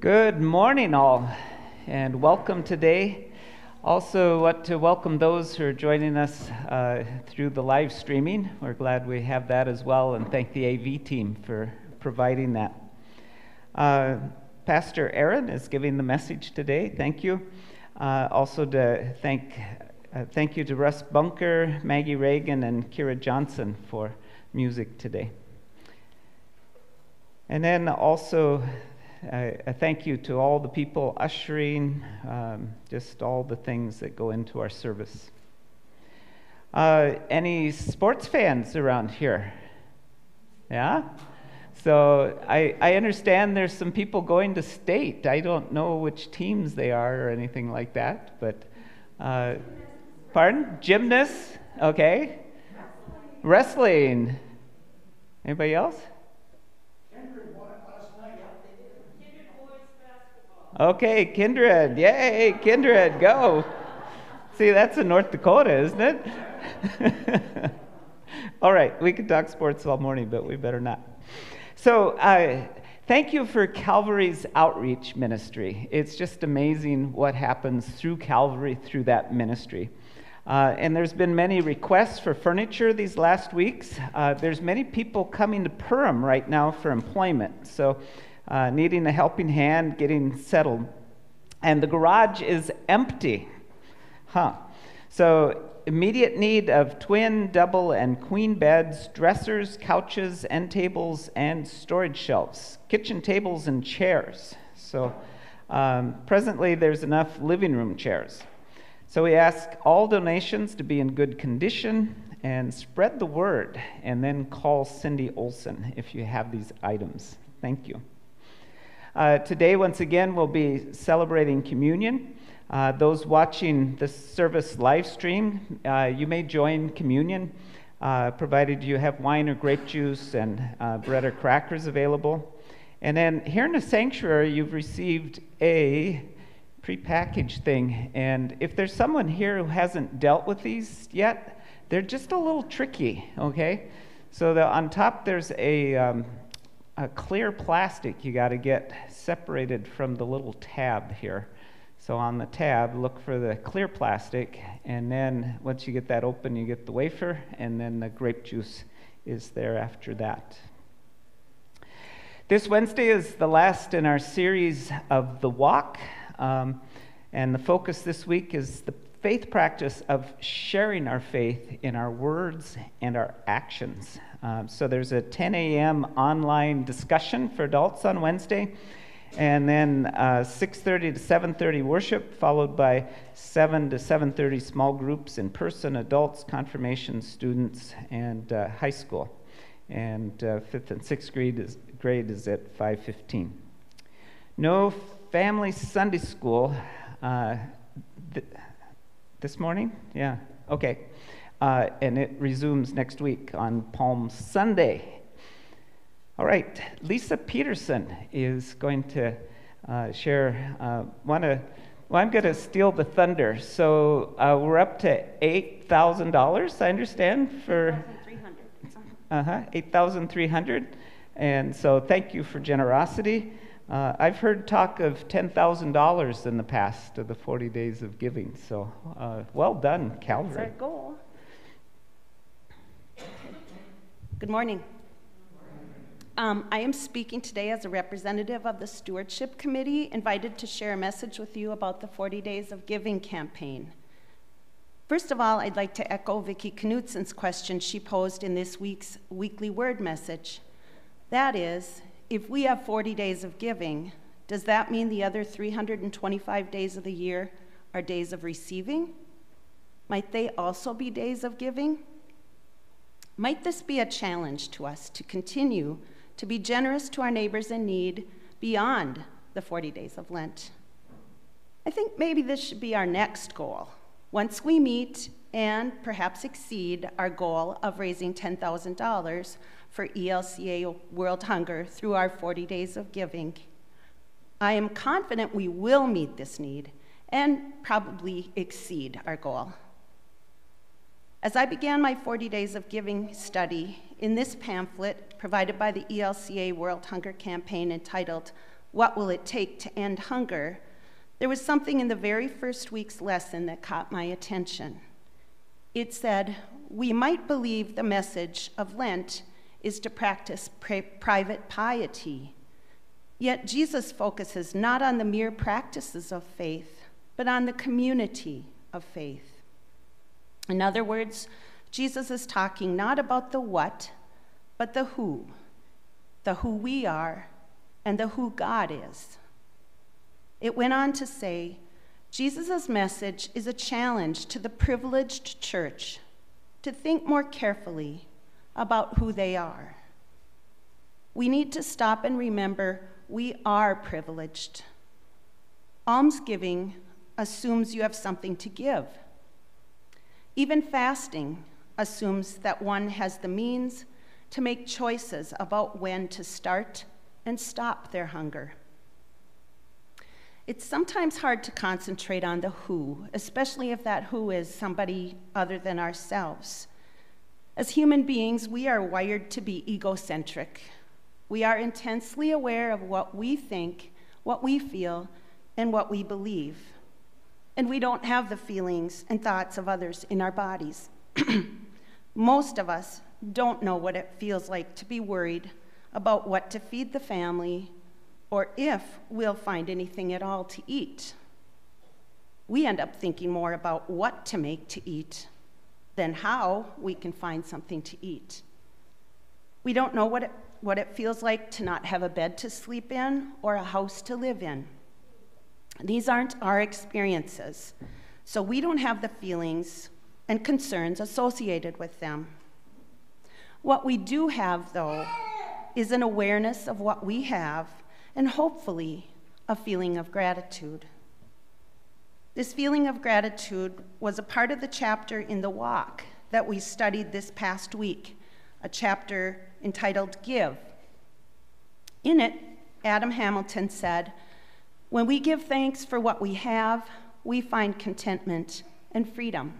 Good morning, all, and welcome today. Also, want to welcome those who are joining us uh, through the live streaming. We're glad we have that as well, and thank the AV team for providing that. Uh, Pastor Erin is giving the message today. Thank you. Uh, also, to thank uh, thank you to Russ Bunker, Maggie Reagan, and Kira Johnson for music today. And then also a thank you to all the people ushering, um, just all the things that go into our service. Uh, any sports fans around here? Yeah? So I, I understand there's some people going to state. I don't know which teams they are or anything like that, but uh, pardon? Gymnasts? Okay. Wrestling. Anybody else? Okay, Kindred. Yay, Kindred, go. See, that's in North Dakota, isn't it? all right, we could talk sports all morning, but we better not. So, uh, thank you for Calvary's outreach ministry. It's just amazing what happens through Calvary through that ministry. Uh, and there's been many requests for furniture these last weeks. Uh, there's many people coming to Perham right now for employment. So uh, needing a helping hand, getting settled. And the garage is empty. Huh. So, immediate need of twin, double, and queen beds, dressers, couches, end tables, and storage shelves, kitchen tables, and chairs. So, um, presently, there's enough living room chairs. So, we ask all donations to be in good condition and spread the word, and then call Cindy Olson if you have these items. Thank you. Uh, today, once again, we'll be celebrating communion. Uh, those watching the service live stream, uh, you may join communion, uh, provided you have wine or grape juice and uh, bread or crackers available. And then here in the sanctuary, you've received a prepackaged thing. And if there's someone here who hasn't dealt with these yet, they're just a little tricky, okay? So the, on top, there's a. Um, a clear plastic you got to get separated from the little tab here. So on the tab, look for the clear plastic, and then once you get that open, you get the wafer, and then the grape juice is there after that. This Wednesday is the last in our series of the walk, um, and the focus this week is the faith practice of sharing our faith in our words and our actions. Um, so there's a 10 a.m. online discussion for adults on Wednesday, and then uh, 6:30 to 7:30 worship, followed by 7 to 7:30 small groups in person, adults, confirmation students, and uh, high school. And uh, fifth and sixth grade is, grade is at 5:15. No family Sunday school. Uh, th- this morning? Yeah. Okay. Uh, and it resumes next week on Palm Sunday. All right. Lisa Peterson is going to uh, share. Uh, Want to? Well, I'm going to steal the thunder. So uh, we're up to eight thousand dollars. I understand for. Uh huh. Eight thousand three hundred. And so thank you for generosity. Uh, I've heard talk of $10,000 in the past of the 40 days of giving. So uh, well done, Calvary. That's our goal. Good morning. Um, I am speaking today as a representative of the Stewardship Committee, invited to share a message with you about the 40 Days of Giving campaign. First of all, I'd like to echo Vicki Knutsen's question she posed in this week's weekly word message. That is, if we have 40 days of giving, does that mean the other 325 days of the year are days of receiving? Might they also be days of giving? Might this be a challenge to us to continue to be generous to our neighbors in need beyond the 40 days of Lent? I think maybe this should be our next goal. Once we meet and perhaps exceed our goal of raising $10,000 for ELCA World Hunger through our 40 days of giving. I am confident we will meet this need and probably exceed our goal. As I began my 40 days of giving study in this pamphlet provided by the ELCA World Hunger Campaign entitled What will it take to end hunger? There was something in the very first week's lesson that caught my attention. It said, We might believe the message of Lent is to practice private piety. Yet Jesus focuses not on the mere practices of faith, but on the community of faith. In other words, Jesus is talking not about the what, but the who, the who we are and the who God is. It went on to say, Jesus' message is a challenge to the privileged church to think more carefully about who they are. We need to stop and remember we are privileged. Almsgiving assumes you have something to give. Even fasting assumes that one has the means to make choices about when to start and stop their hunger. It's sometimes hard to concentrate on the who, especially if that who is somebody other than ourselves. As human beings, we are wired to be egocentric. We are intensely aware of what we think, what we feel, and what we believe. And we don't have the feelings and thoughts of others in our bodies. Most of us don't know what it feels like to be worried about what to feed the family or if we'll find anything at all to eat. We end up thinking more about what to make to eat than how we can find something to eat. We don't know what it, what it feels like to not have a bed to sleep in or a house to live in. These aren't our experiences, so we don't have the feelings and concerns associated with them. What we do have, though, is an awareness of what we have and hopefully a feeling of gratitude. This feeling of gratitude was a part of the chapter in the walk that we studied this past week, a chapter entitled Give. In it, Adam Hamilton said, When we give thanks for what we have, we find contentment and freedom.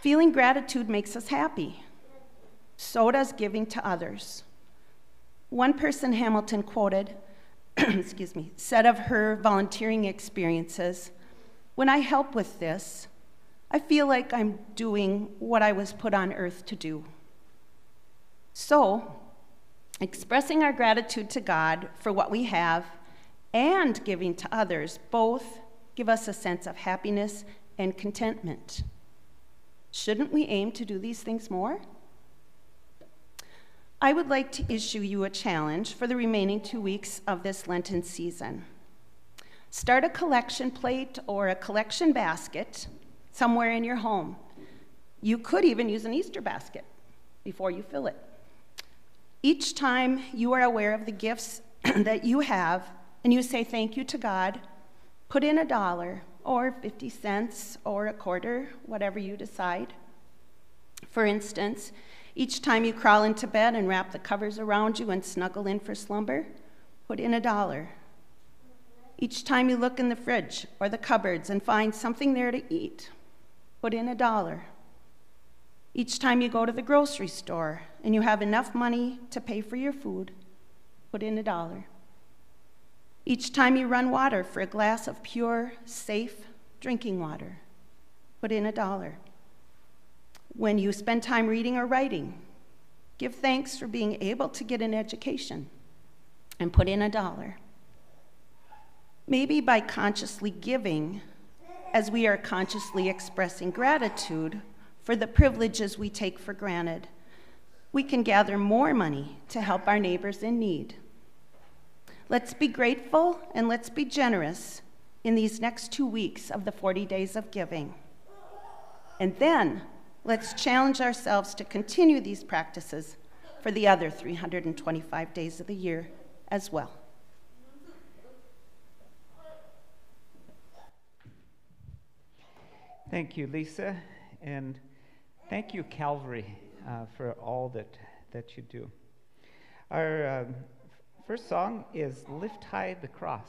Feeling gratitude makes us happy. So does giving to others. One person Hamilton quoted, excuse me, said of her volunteering experiences, When I help with this, I feel like I'm doing what I was put on earth to do. So, expressing our gratitude to God for what we have and giving to others both give us a sense of happiness and contentment. Shouldn't we aim to do these things more? I would like to issue you a challenge for the remaining two weeks of this Lenten season. Start a collection plate or a collection basket somewhere in your home. You could even use an Easter basket before you fill it. Each time you are aware of the gifts that you have and you say thank you to God, put in a dollar or 50 cents or a quarter, whatever you decide. For instance, each time you crawl into bed and wrap the covers around you and snuggle in for slumber, put in a dollar. Each time you look in the fridge or the cupboards and find something there to eat, put in a dollar. Each time you go to the grocery store and you have enough money to pay for your food, put in a dollar. Each time you run water for a glass of pure, safe drinking water, put in a dollar when you spend time reading or writing. Give thanks for being able to get an education and put in a dollar. Maybe by consciously giving, as we are consciously expressing gratitude for the privileges we take for granted, we can gather more money to help our neighbors in need. Let's be grateful and let's be generous in these next two weeks of the 40 days of giving. And then Let's challenge ourselves to continue these practices for the other 325 days of the year as well. Thank you, Lisa, and thank you, Calvary, uh, for all that, that you do. Our um, first song is Lift High the Cross.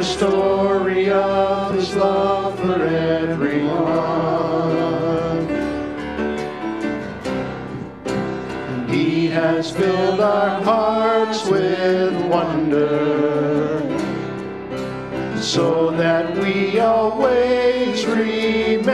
The story of his love for everyone. He has filled our hearts with wonder so that we always remember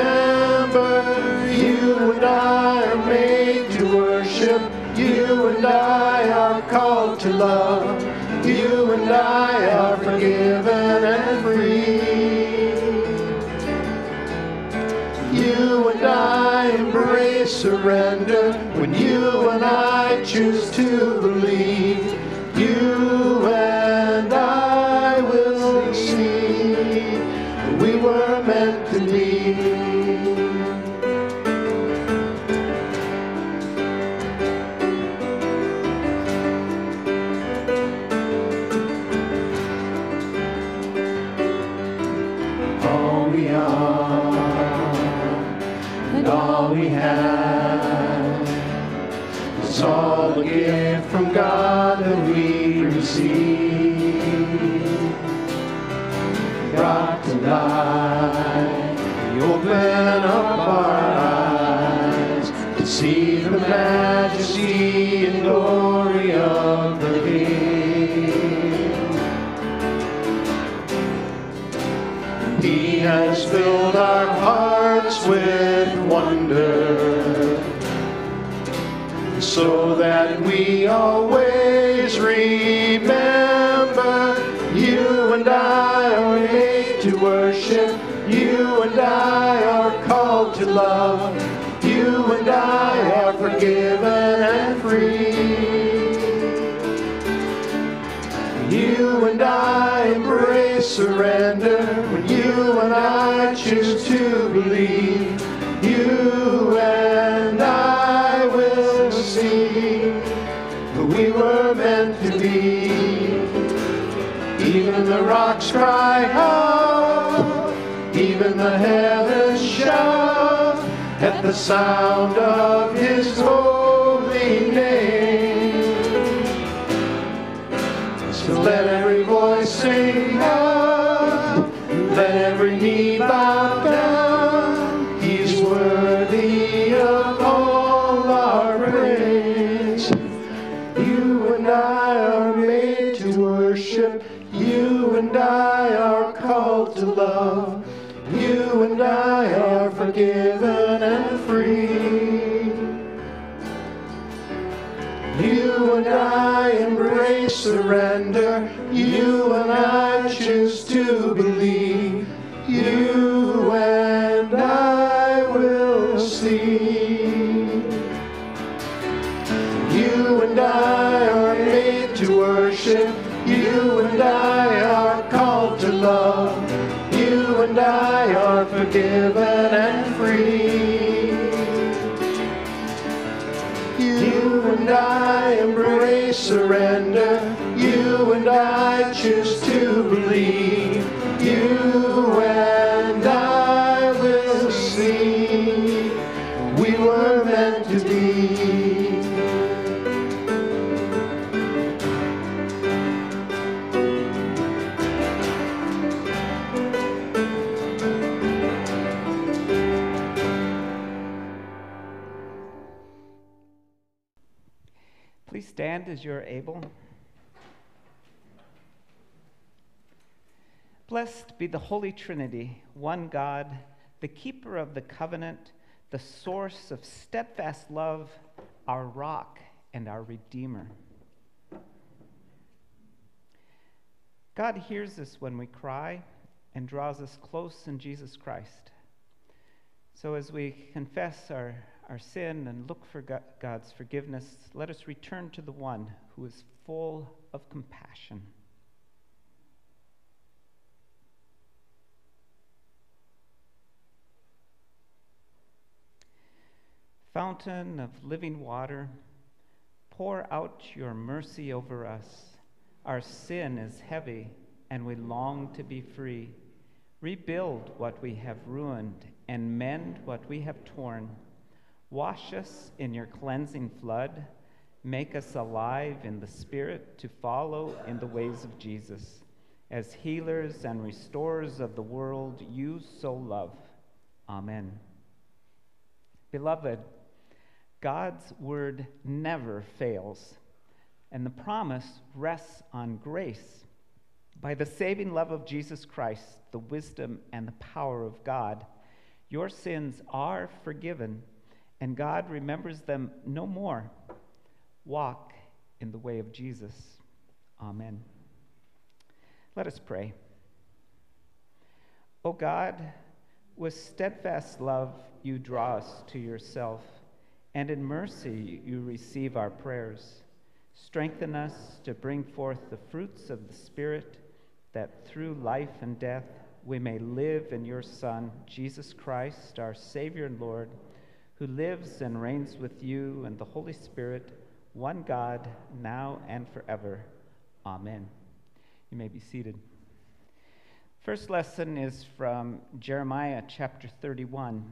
you and I are made to worship. You and I are called to love. You and I are forgiven and free. You and I embrace surrender when you and I choose to believe. You and I will see we were meant to be. Open up our eyes to see the majesty and glory of the King. He has filled our hearts with wonder so that we always remember love. You and I are forgiven and free. You and I embrace surrender when you and I choose to believe. You and I will see who we were meant to be. Even the rocks cry out, even the heavens shout the sound of his holy name. So let every voice sing out, let every knee bow down. He's worthy of all our praise. You and I are made to worship. You and I are called to love. You and I are forgiven and free. You and I embrace surrender. Surrender. You and I choose to believe. You and Please stand as you're able. Blessed be the Holy Trinity, one God, the keeper of the covenant, the source of steadfast love, our rock and our redeemer. God hears us when we cry and draws us close in Jesus Christ. So, as we confess our, our sin and look for God's forgiveness, let us return to the one who is full of compassion. Fountain of living water, Pour out your mercy over us. Our sin is heavy, and we long to be free. Rebuild what we have ruined, and mend what we have torn. Wash us in your cleansing flood. Make us alive in the Spirit to follow in the ways of Jesus. As healers and restorers of the world, you so love. Amen. Beloved, God's word never fails, and the promise rests on grace. By the saving love of Jesus Christ, the wisdom and the power of God, your sins are forgiven, and God remembers them no more. Walk in the way of Jesus. Amen. Let us pray. O God, with steadfast love you draw us to yourself and in mercy you receive our prayers. Strengthen us to bring forth the fruits of the Spirit, that through life and death we may live in your Son, Jesus Christ, our Savior and Lord, who lives and reigns with you and the Holy Spirit, one God, now and forever. Amen. You may be seated. First lesson is from Jeremiah chapter 31.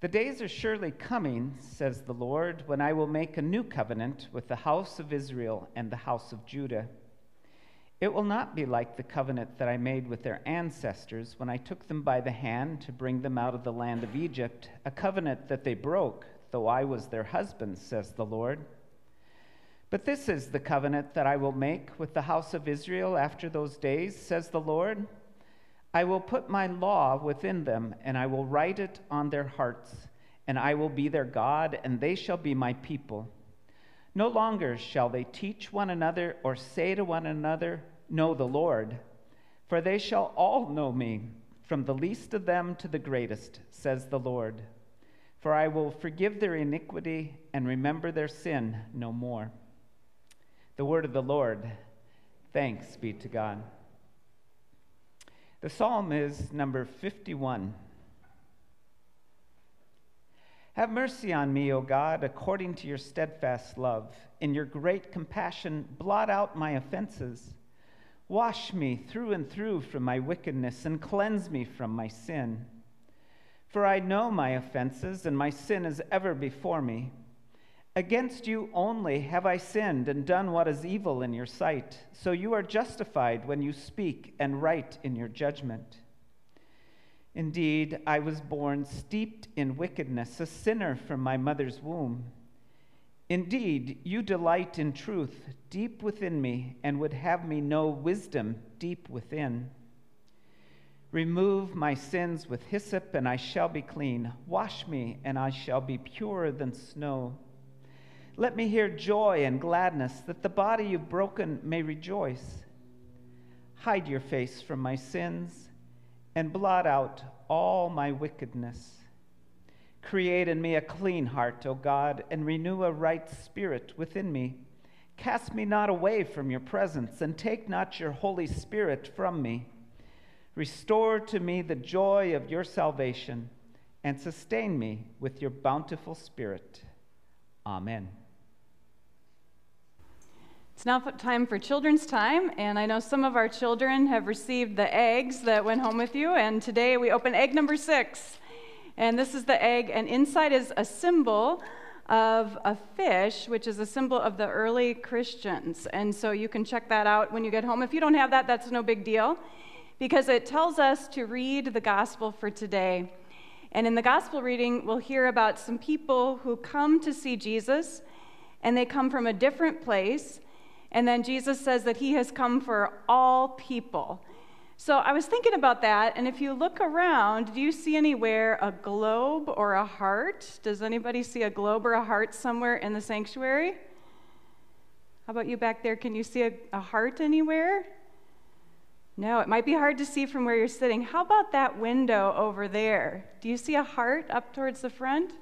The days are surely coming, says the Lord, when I will make a new covenant with the house of Israel and the house of Judah. It will not be like the covenant that I made with their ancestors when I took them by the hand to bring them out of the land of Egypt, a covenant that they broke, though I was their husband, says the Lord. But this is the covenant that I will make with the house of Israel after those days, says the Lord. I will put my law within them, and I will write it on their hearts, and I will be their God, and they shall be my people. No longer shall they teach one another or say to one another, Know the Lord, for they shall all know me, from the least of them to the greatest, says the Lord. For I will forgive their iniquity and remember their sin no more. The word of the Lord. Thanks be to God. The psalm is number 51. Have mercy on me, O God, according to your steadfast love. In your great compassion, blot out my offenses. Wash me through and through from my wickedness and cleanse me from my sin. For I know my offenses, and my sin is ever before me. Against you only have I sinned and done what is evil in your sight, so you are justified when you speak and right in your judgment. Indeed, I was born steeped in wickedness, a sinner from my mother's womb. Indeed, you delight in truth deep within me and would have me know wisdom deep within. Remove my sins with hyssop, and I shall be clean. Wash me, and I shall be purer than snow. Let me hear joy and gladness, that the body you've broken may rejoice. Hide your face from my sins and blot out all my wickedness. Create in me a clean heart, O God, and renew a right spirit within me. Cast me not away from your presence, and take not your Holy Spirit from me. Restore to me the joy of your salvation, and sustain me with your bountiful spirit. Amen. It's now time for children's time, and I know some of our children have received the eggs that went home with you, and today we open egg number six. And this is the egg, and inside is a symbol of a fish, which is a symbol of the early Christians. And so you can check that out when you get home. If you don't have that, that's no big deal, because it tells us to read the gospel for today. And in the gospel reading, we'll hear about some people who come to see Jesus, and they come from a different place and then Jesus says that he has come for all people. So I was thinking about that, and if you look around, do you see anywhere a globe or a heart? Does anybody see a globe or a heart somewhere in the sanctuary? How about you back there? Can you see a, a heart anywhere? No, it might be hard to see from where you're sitting. How about that window over there? Do you see a heart up towards the front?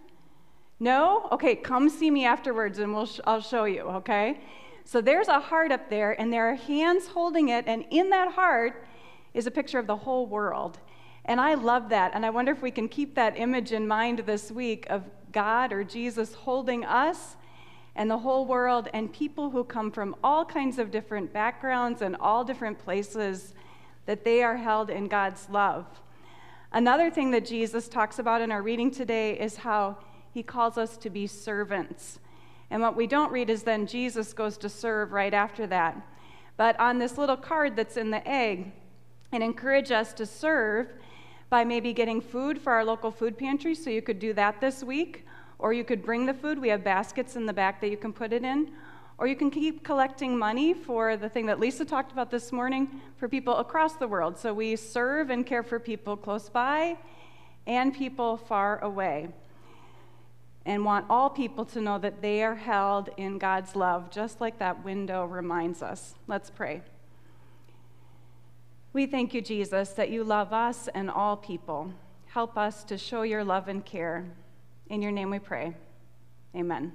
No? Okay, come see me afterwards and we'll sh- I'll show you, okay? So there's a heart up there, and there are hands holding it, and in that heart is a picture of the whole world. And I love that. And I wonder if we can keep that image in mind this week of God or Jesus holding us and the whole world, and people who come from all kinds of different backgrounds and all different places, that they are held in God's love. Another thing that Jesus talks about in our reading today is how he calls us to be servants. And what we don't read is then Jesus goes to serve right after that. But on this little card that's in the egg, it encourages us to serve by maybe getting food for our local food pantry, so you could do that this week. Or you could bring the food. We have baskets in the back that you can put it in. Or you can keep collecting money for the thing that Lisa talked about this morning for people across the world. So we serve and care for people close by and people far away. And want all people to know that they are held in God's love, just like that window reminds us. Let's pray. We thank you, Jesus, that you love us and all people. Help us to show your love and care. In your name we pray. Amen.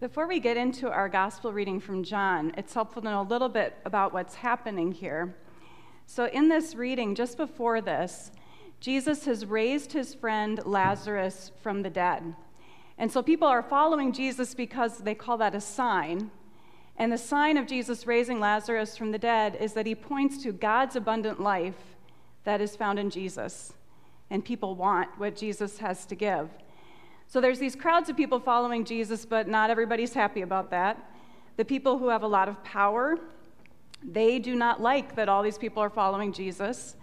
Before we get into our gospel reading from John, it's helpful to know a little bit about what's happening here. So, in this reading, just before this, Jesus has raised his friend Lazarus from the dead. And so people are following Jesus because they call that a sign. And the sign of Jesus raising Lazarus from the dead is that he points to God's abundant life that is found in Jesus and people want what Jesus has to give. So there's these crowds of people following Jesus, but not everybody's happy about that. The people who have a lot of power, they do not like that all these people are following Jesus.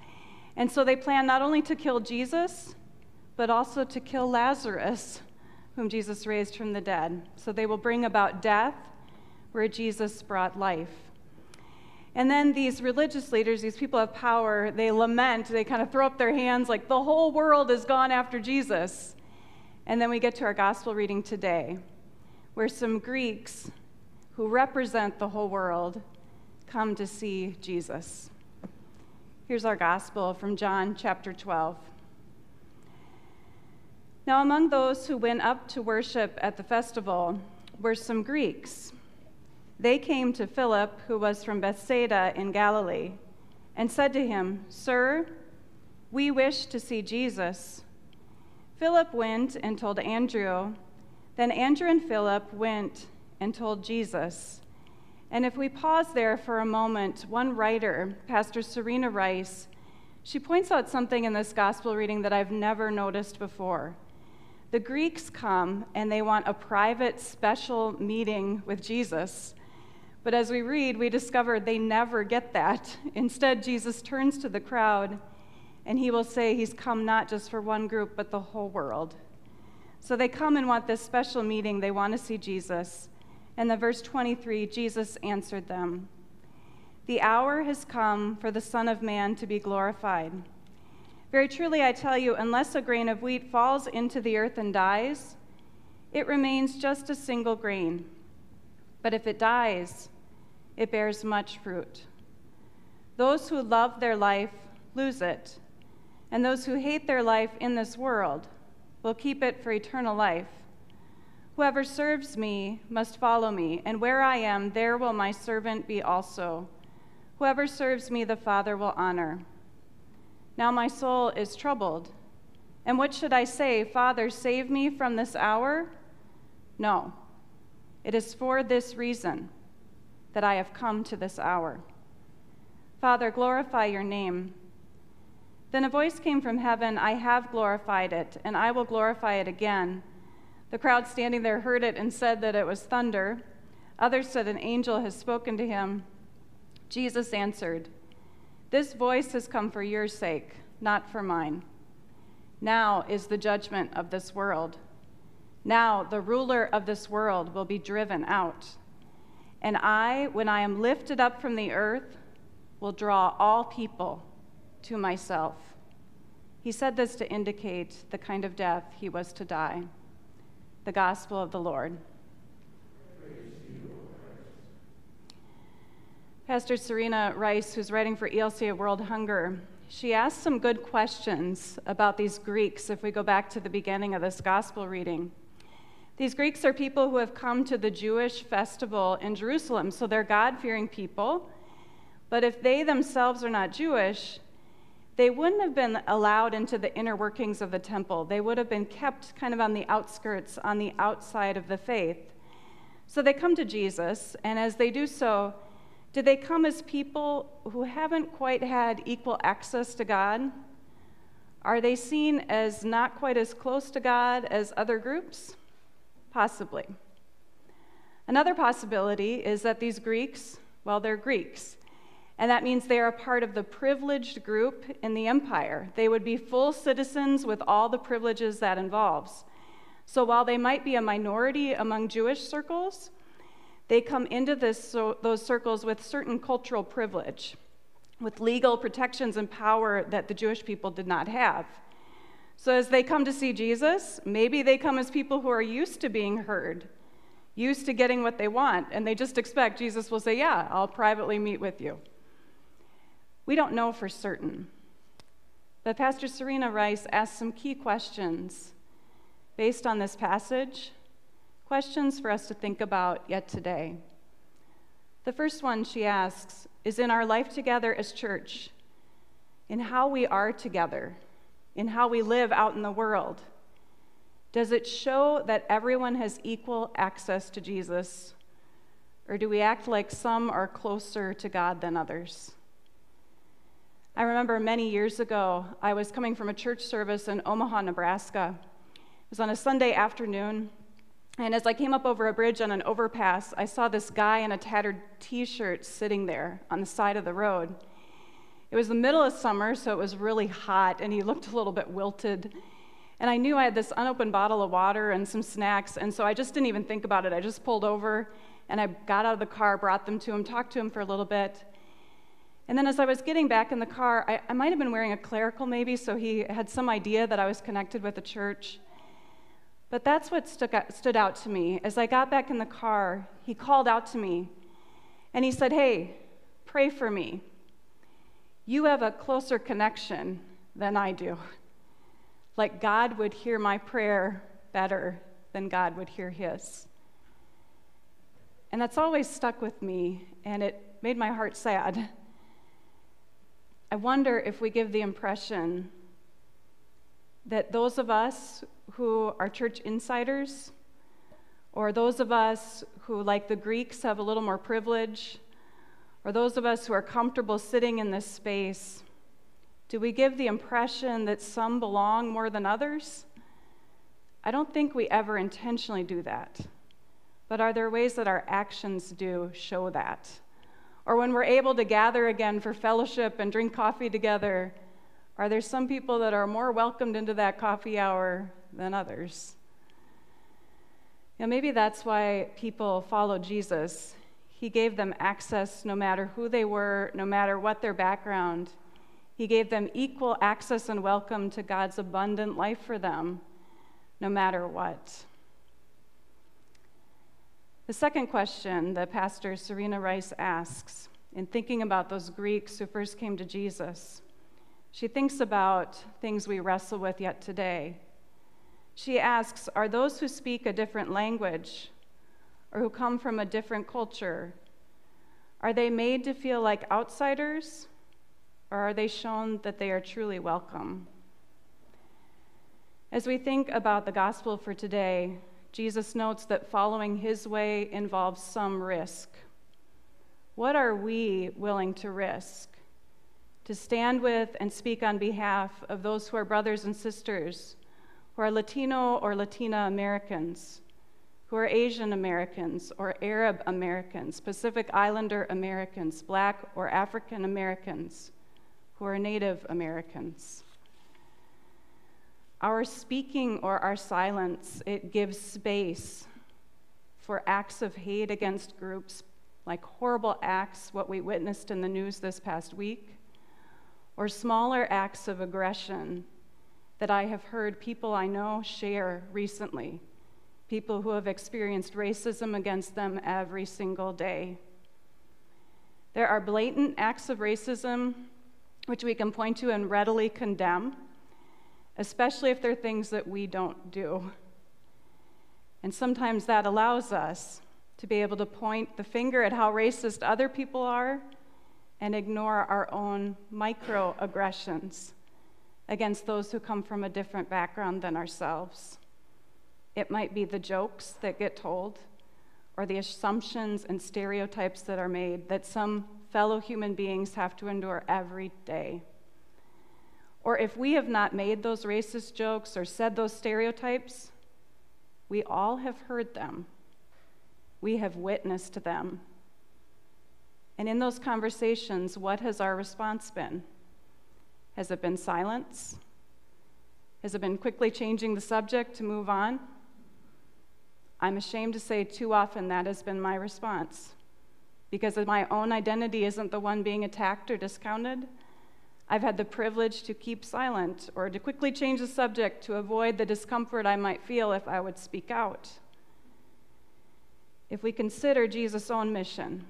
And so they plan not only to kill Jesus, but also to kill Lazarus, whom Jesus raised from the dead. So they will bring about death where Jesus brought life. And then these religious leaders, these people of power, they lament, they kind of throw up their hands like the whole world has gone after Jesus. And then we get to our gospel reading today, where some Greeks who represent the whole world come to see Jesus. Here's our gospel from John chapter 12. Now, among those who went up to worship at the festival were some Greeks. They came to Philip, who was from Bethsaida in Galilee, and said to him, Sir, we wish to see Jesus. Philip went and told Andrew. Then Andrew and Philip went and told Jesus. And if we pause there for a moment, one writer, Pastor Serena Rice, she points out something in this gospel reading that I've never noticed before. The Greeks come and they want a private, special meeting with Jesus. But as we read, we discover they never get that. Instead, Jesus turns to the crowd and he will say he's come not just for one group, but the whole world. So they come and want this special meeting. They want to see Jesus. And the verse 23, Jesus answered them The hour has come for the Son of Man to be glorified. Very truly, I tell you, unless a grain of wheat falls into the earth and dies, it remains just a single grain. But if it dies, it bears much fruit. Those who love their life lose it, and those who hate their life in this world will keep it for eternal life. Whoever serves me must follow me, and where I am, there will my servant be also. Whoever serves me, the Father will honor. Now my soul is troubled. And what should I say? Father, save me from this hour? No. It is for this reason that I have come to this hour. Father, glorify your name. Then a voice came from heaven I have glorified it, and I will glorify it again. The crowd standing there heard it and said that it was thunder. Others said an angel has spoken to him. Jesus answered, This voice has come for your sake, not for mine. Now is the judgment of this world. Now the ruler of this world will be driven out. And I, when I am lifted up from the earth, will draw all people to myself. He said this to indicate the kind of death he was to die. The gospel of the Lord. Pastor Serena Rice, who's writing for ELCA World Hunger, she asked some good questions about these Greeks if we go back to the beginning of this gospel reading. These Greeks are people who have come to the Jewish festival in Jerusalem, so they're God fearing people. But if they themselves are not Jewish, they wouldn't have been allowed into the inner workings of the temple. They would have been kept kind of on the outskirts, on the outside of the faith. So they come to Jesus, and as they do so, do they come as people who haven't quite had equal access to God? Are they seen as not quite as close to God as other groups? Possibly. Another possibility is that these Greeks, well, they're Greeks, and that means they are a part of the privileged group in the empire. They would be full citizens with all the privileges that involves. So while they might be a minority among Jewish circles, they come into this, so, those circles with certain cultural privilege, with legal protections and power that the Jewish people did not have. So as they come to see Jesus, maybe they come as people who are used to being heard, used to getting what they want, and they just expect Jesus will say, Yeah, I'll privately meet with you. We don't know for certain. But Pastor Serena Rice asked some key questions based on this passage, questions for us to think about yet today. The first one she asks is in our life together as church, in how we are together, in how we live out in the world. Does it show that everyone has equal access to Jesus? Or do we act like some are closer to God than others? I remember many years ago, I was coming from a church service in Omaha, Nebraska. It was on a Sunday afternoon, and as I came up over a bridge on an overpass, I saw this guy in a tattered t shirt sitting there on the side of the road. It was the middle of summer, so it was really hot, and he looked a little bit wilted. And I knew I had this unopened bottle of water and some snacks, and so I just didn't even think about it. I just pulled over and I got out of the car, brought them to him, talked to him for a little bit. And then as I was getting back in the car, I, I might have been wearing a clerical maybe, so he had some idea that I was connected with the church. But that's what out, stood out to me. As I got back in the car, he called out to me and he said, Hey, pray for me. You have a closer connection than I do. Like God would hear my prayer better than God would hear his. And that's always stuck with me, and it made my heart sad. I wonder if we give the impression that those of us who are church insiders, or those of us who, like the Greeks, have a little more privilege, or those of us who are comfortable sitting in this space, do we give the impression that some belong more than others? I don't think we ever intentionally do that. But are there ways that our actions do show that? Or when we're able to gather again for fellowship and drink coffee together, are there some people that are more welcomed into that coffee hour than others? Know, maybe that's why people follow Jesus. He gave them access no matter who they were, no matter what their background. He gave them equal access and welcome to God's abundant life for them, no matter what. The second question that Pastor Serena Rice asks in thinking about those Greeks who first came to Jesus, she thinks about things we wrestle with yet today. She asks Are those who speak a different language or who come from a different culture, are they made to feel like outsiders or are they shown that they are truly welcome? As we think about the gospel for today, Jesus notes that following his way involves some risk. What are we willing to risk? To stand with and speak on behalf of those who are brothers and sisters, who are Latino or Latina Americans, who are Asian Americans or Arab Americans, Pacific Islander Americans, Black or African Americans, who are Native Americans. Our speaking or our silence, it gives space for acts of hate against groups, like horrible acts, what we witnessed in the news this past week, or smaller acts of aggression that I have heard people I know share recently, people who have experienced racism against them every single day. There are blatant acts of racism which we can point to and readily condemn especially if they're things that we don't do. And sometimes that allows us to be able to point the finger at how racist other people are and ignore our own microaggressions against those who come from a different background than ourselves. It might be the jokes that get told, or the assumptions and stereotypes that are made that some fellow human beings have to endure every day. Or if we have not made those racist jokes or said those stereotypes, we all have heard them. We have witnessed them. And in those conversations, what has our response been? Has it been silence? Has it been quickly changing the subject to move on? I'm ashamed to say too often that has been my response. Because my own identity isn't the one being attacked or discounted, I've had the privilege to keep silent or to quickly change the subject to avoid the discomfort I might feel if I would speak out. If we consider Jesus' own mission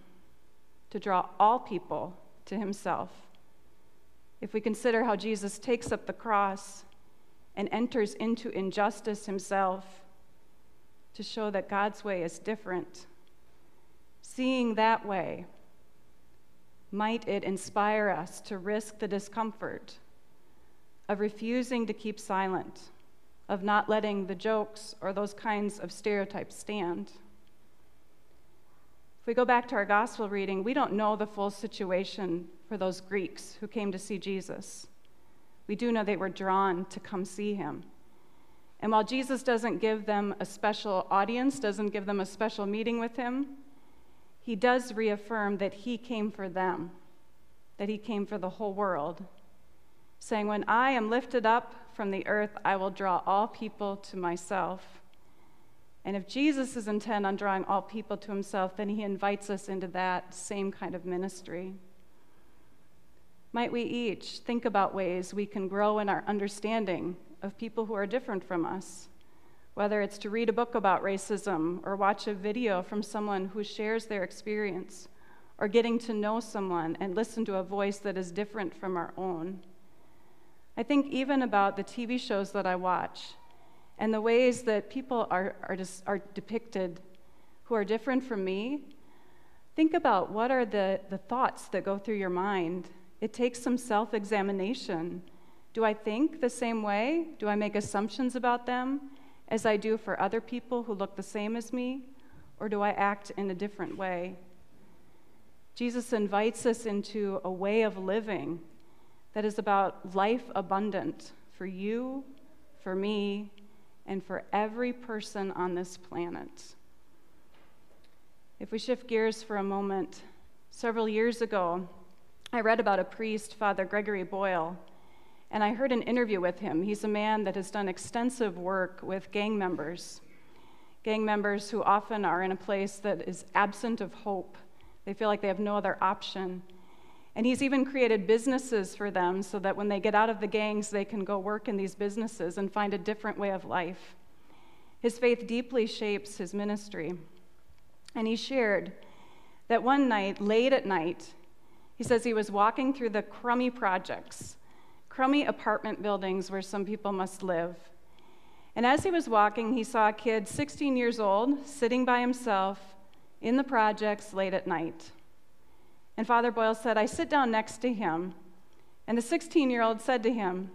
to draw all people to himself, if we consider how Jesus takes up the cross and enters into injustice himself to show that God's way is different, seeing that way might it inspire us to risk the discomfort of refusing to keep silent, of not letting the jokes or those kinds of stereotypes stand? If we go back to our gospel reading, we don't know the full situation for those Greeks who came to see Jesus. We do know they were drawn to come see him. And while Jesus doesn't give them a special audience, doesn't give them a special meeting with him, he does reaffirm that he came for them, that he came for the whole world, saying, When I am lifted up from the earth, I will draw all people to myself. And if Jesus is intent on drawing all people to himself, then he invites us into that same kind of ministry. Might we each think about ways we can grow in our understanding of people who are different from us? Whether it's to read a book about racism or watch a video from someone who shares their experience, or getting to know someone and listen to a voice that is different from our own. I think even about the TV shows that I watch and the ways that people are, are, just, are depicted who are different from me. Think about what are the, the thoughts that go through your mind. It takes some self examination. Do I think the same way? Do I make assumptions about them? As I do for other people who look the same as me, or do I act in a different way? Jesus invites us into a way of living that is about life abundant for you, for me, and for every person on this planet. If we shift gears for a moment, several years ago, I read about a priest, Father Gregory Boyle and I heard an interview with him. He's a man that has done extensive work with gang members, gang members who often are in a place that is absent of hope. They feel like they have no other option. And he's even created businesses for them so that when they get out of the gangs, they can go work in these businesses and find a different way of life. His faith deeply shapes his ministry. And he shared that one night, late at night, he says he was walking through the crummy projects crummy apartment buildings where some people must live. And as he was walking, he saw a kid 16 years old sitting by himself in the projects late at night. And Father Boyle said, I sit down next to him. And the 16 year old said to him,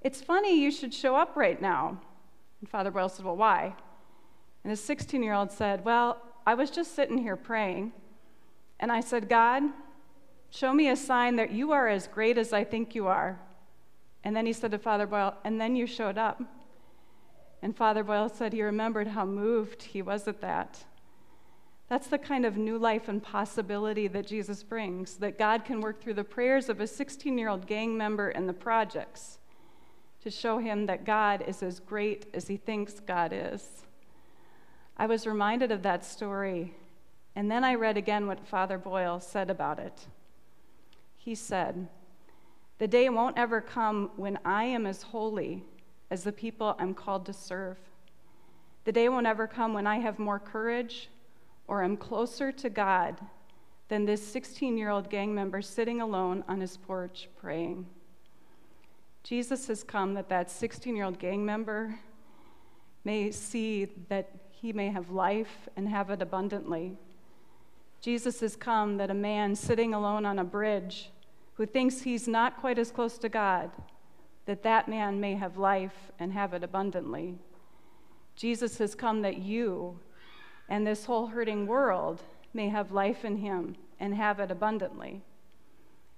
It's funny you should show up right now. And Father Boyle said, Well, why? And the 16 year old said, Well, I was just sitting here praying. And I said, God, show me a sign that you are as great as I think you are. And then he said to Father Boyle, And then you showed up. And Father Boyle said he remembered how moved he was at that. That's the kind of new life and possibility that Jesus brings, that God can work through the prayers of a 16 year old gang member in the projects to show him that God is as great as he thinks God is. I was reminded of that story, and then I read again what Father Boyle said about it. He said, the day won't ever come when I am as holy as the people I'm called to serve. The day won't ever come when I have more courage or am closer to God than this 16 year old gang member sitting alone on his porch praying. Jesus has come that that 16 year old gang member may see that he may have life and have it abundantly. Jesus has come that a man sitting alone on a bridge who thinks he's not quite as close to God that that man may have life and have it abundantly. Jesus has come that you and this whole hurting world may have life in him and have it abundantly.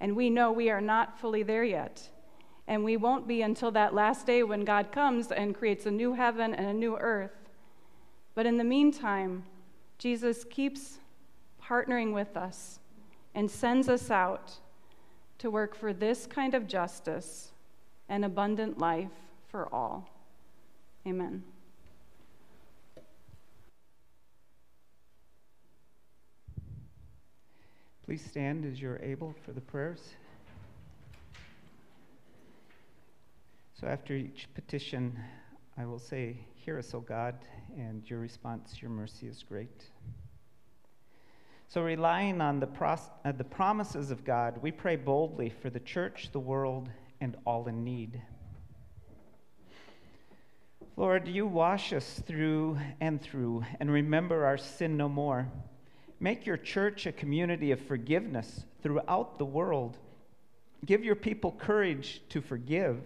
And we know we are not fully there yet. And we won't be until that last day when God comes and creates a new heaven and a new earth. But in the meantime, Jesus keeps partnering with us and sends us out to work for this kind of justice and abundant life for all. Amen. Please stand as you're able for the prayers. So, after each petition, I will say, Hear us, O God, and your response, Your mercy is great. So, relying on the, pros- uh, the promises of God, we pray boldly for the church, the world, and all in need. Lord, you wash us through and through and remember our sin no more. Make your church a community of forgiveness throughout the world. Give your people courage to forgive.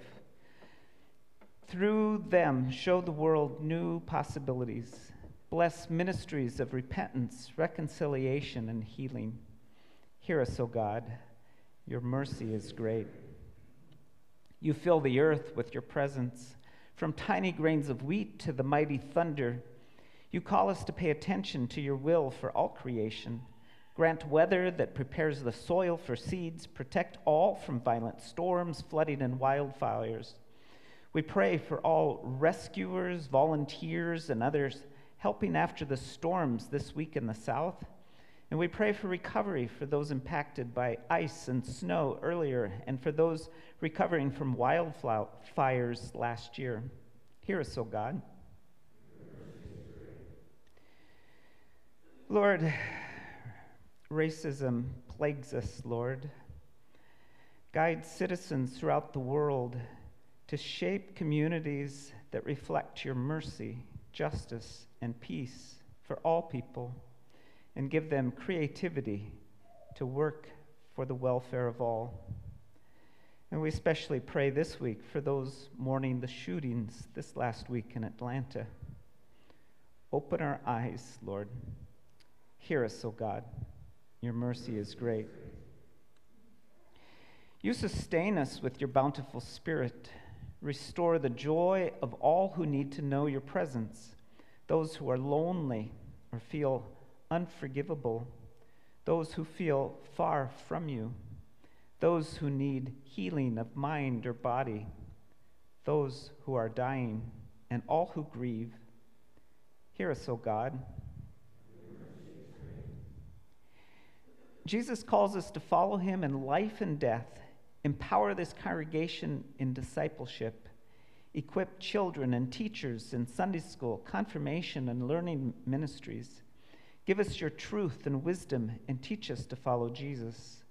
Through them, show the world new possibilities. Bless ministries of repentance, reconciliation, and healing. Hear us, O God. Your mercy is great. You fill the earth with your presence, from tiny grains of wheat to the mighty thunder you call us to pay attention to your will for all creation. Grant weather that prepares the soil for seeds. Protect all from violent storms, flooding, and wildfires. We pray for all rescuers, volunteers, and others helping after the storms this week in the South. And we pray for recovery for those impacted by ice and snow earlier, and for those recovering from wildfires last year. Hear us, O God. Lord, racism plagues us, Lord. Guide citizens throughout the world to shape communities that reflect your mercy, justice, and peace for all people, and give them creativity to work for the welfare of all. And we especially pray this week for those mourning the shootings this last week in Atlanta. Open our eyes, Lord. Hear us, O God. Your mercy is great. You sustain us with your bountiful spirit. Restore the joy of all who need to know your presence, those who are lonely or feel unforgivable, those who feel far from you, those who need healing of mind or body, those who are dying, and all who grieve. Hear us, O God. Jesus calls us to follow him in life and death, empower this congregation in discipleship, equip children and teachers in Sunday school, confirmation, and learning ministries. Give us your truth and wisdom and teach us to follow Jesus.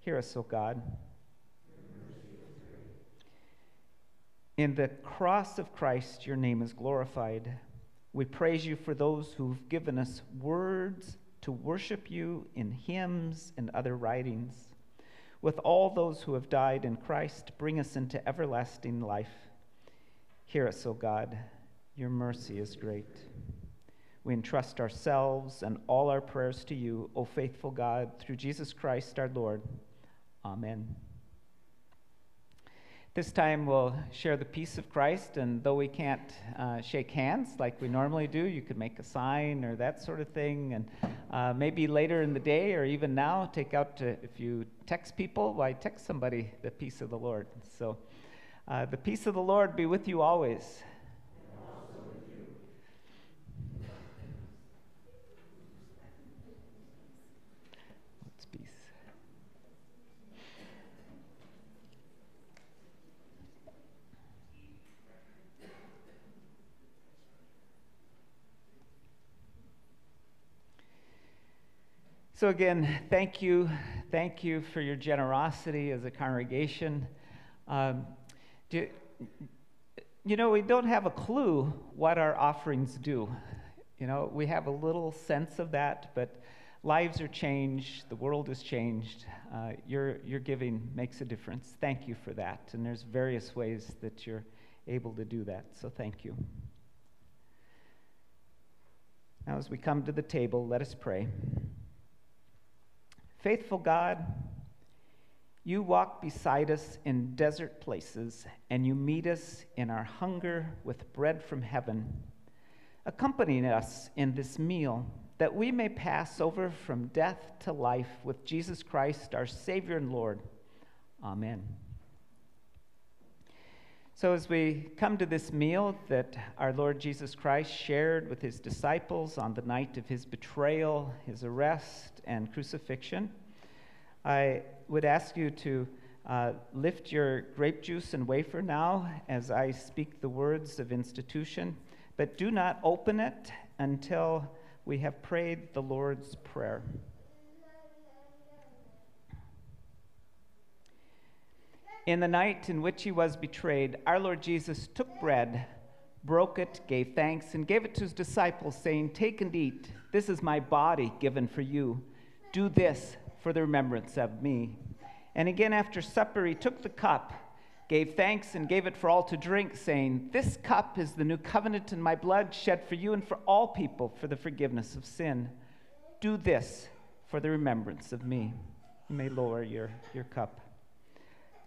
Hear us, O God. In the cross of Christ, your name is glorified. We praise you for those who've given us words to worship you in hymns and other writings. With all those who have died in Christ, bring us into everlasting life. Hear us, O God. Your mercy is great. We entrust ourselves and all our prayers to you, O faithful God, through Jesus Christ our Lord. Amen. This time we'll share the peace of Christ, and though we can't uh, shake hands like we normally do, you could make a sign or that sort of thing. And uh, maybe later in the day or even now, take out to, if you text people, why text somebody the peace of the Lord. So uh, the peace of the Lord be with you always. So, again, thank you. Thank you for your generosity as a congregation. Um, do, you know, we don't have a clue what our offerings do. You know, we have a little sense of that, but lives are changed, the world is changed. Uh, your, your giving makes a difference. Thank you for that. And there's various ways that you're able to do that. So thank you. Now, as we come to the table, let us pray. Faithful God, you walk beside us in desert places, and you meet us in our hunger with bread from heaven, accompanying us in this meal that we may pass over from death to life with Jesus Christ, our Savior and Lord. Amen. So, as we come to this meal that our Lord Jesus Christ shared with his disciples on the night of his betrayal, his arrest, and crucifixion, I would ask you to uh, lift your grape juice and wafer now as I speak the words of institution, but do not open it until we have prayed the Lord's Prayer. In the night in which he was betrayed, our Lord Jesus took bread, broke it, gave thanks, and gave it to his disciples, saying, Take and eat. This is my body given for you. Do this for the remembrance of me. And again, after supper, he took the cup, gave thanks, and gave it for all to drink, saying, This cup is the new covenant in my blood, shed for you and for all people for the forgiveness of sin. Do this for the remembrance of me. You may lower your, your cup.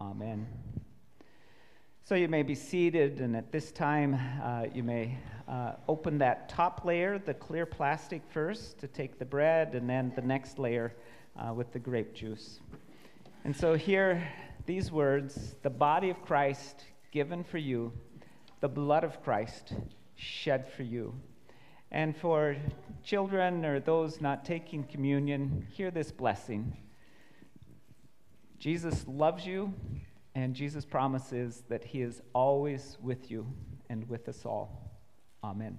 Amen. So you may be seated, and at this time, uh, you may uh, open that top layer, the clear plastic first, to take the bread, and then the next layer uh, with the grape juice. And so here, these words the body of Christ given for you, the blood of Christ shed for you. And for children or those not taking communion, hear this blessing. Jesus loves you, and Jesus promises that he is always with you and with us all. Amen.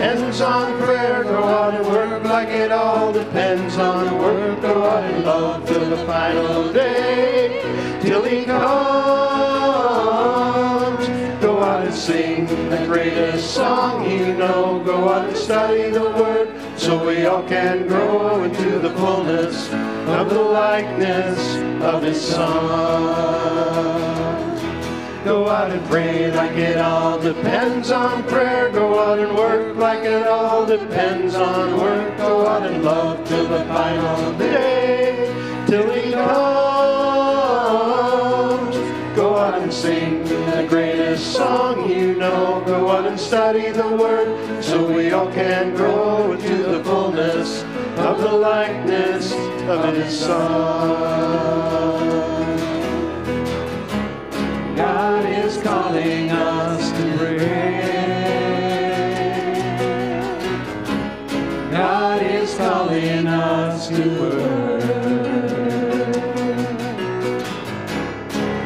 all can grow into the fullness of the likeness of His Son. Go out and pray like it all depends on prayer. Go out and work like it all depends on work. Go out and love till the final day, till He comes. Go out and sing the greatest song you know. Go out and study the Word so we all can grow likeness of His Son. God is calling us to pray. God is calling us to work.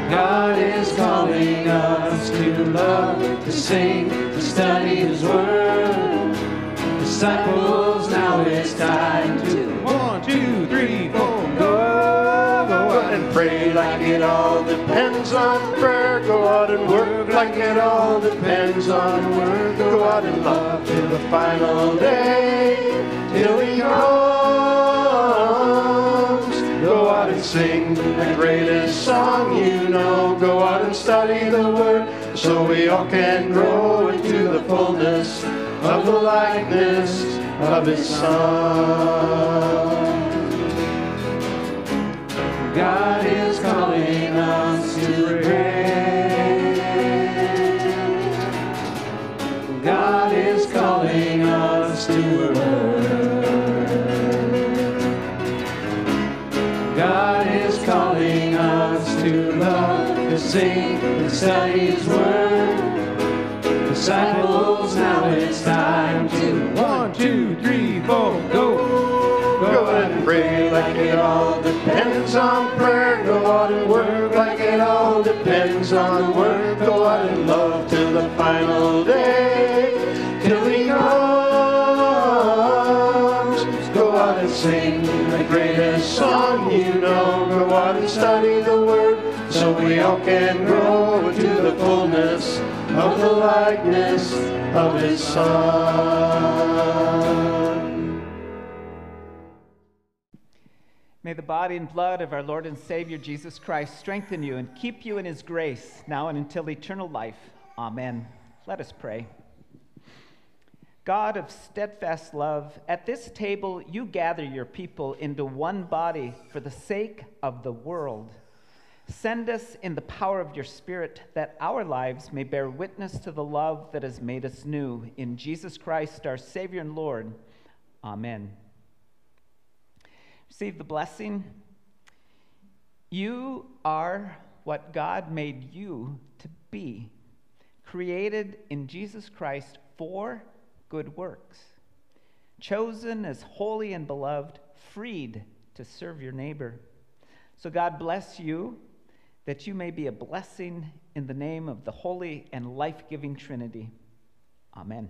God is calling us to love, to sing, to study His Word. Disciples, now it's time like it all depends on prayer. Go out and work like it all depends on work. Go out and love till the final day, till He comes. Go out and sing the greatest song you know. Go out and study the Word so we all can grow into the fullness of the likeness of His Son. God is calling us to pray. God is calling us to work. God is calling us to love, to sing, to study His Word. Disciples, now it's time to one, two, three, four, on prayer. Go out and work like it all depends on work. Go out and love till the final day, till He comes. Go out and sing the greatest song you know. Go out and study the Word so we all can grow to the fullness of the likeness of His Son. May the body and blood of our Lord and Savior Jesus Christ strengthen you and keep you in his grace now and until eternal life. Amen. Let us pray. God of steadfast love, at this table you gather your people into one body for the sake of the world. Send us in the power of your Spirit that our lives may bear witness to the love that has made us new. In Jesus Christ, our Savior and Lord. Amen. Receive the blessing. You are what God made you to be, created in Jesus Christ for good works, chosen as holy and beloved, freed to serve your neighbor. So God bless you that you may be a blessing in the name of the holy and life giving Trinity. Amen.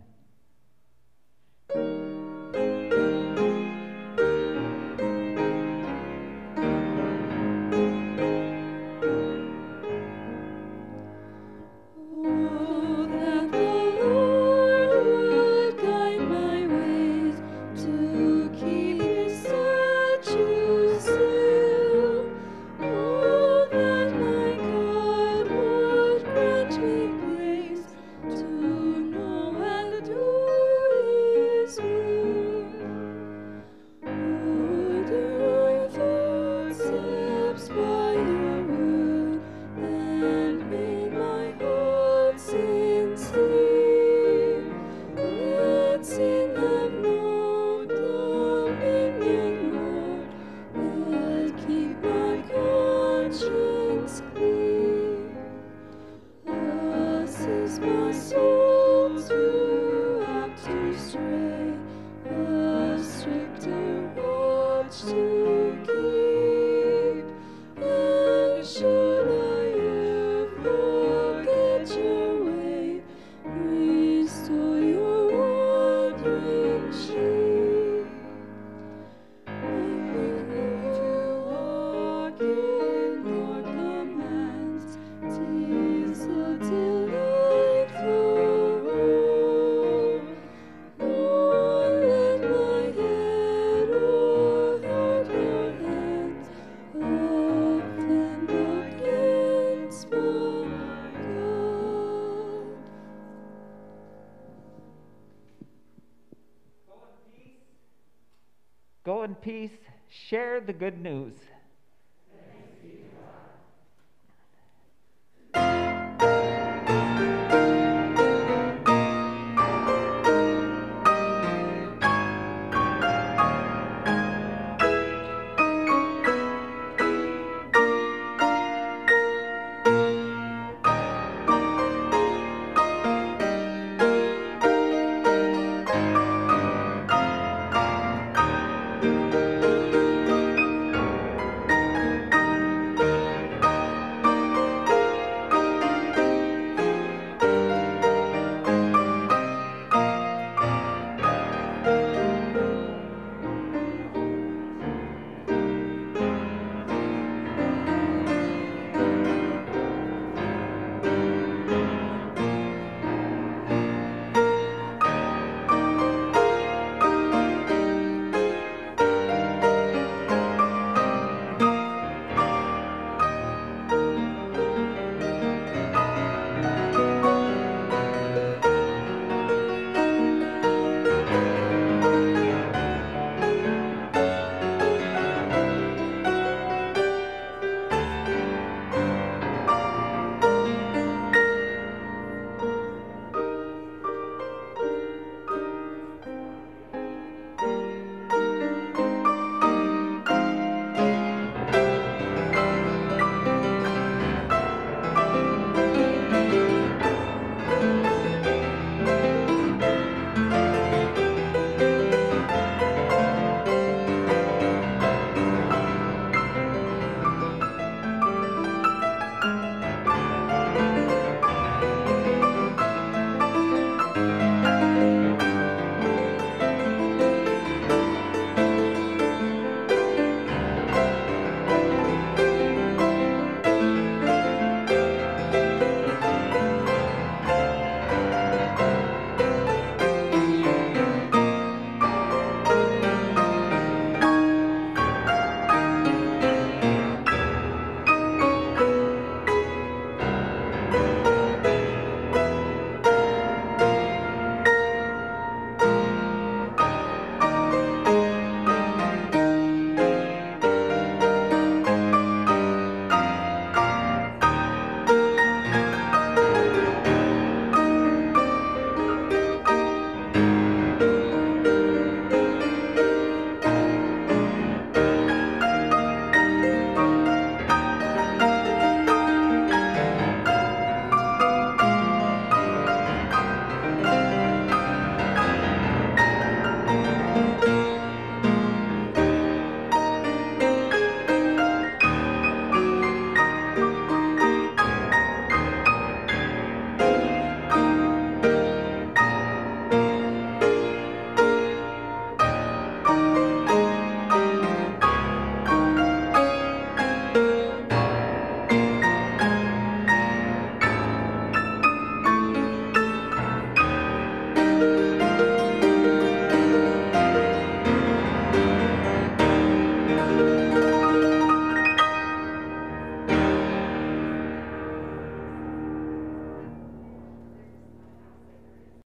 Peace, share the good news.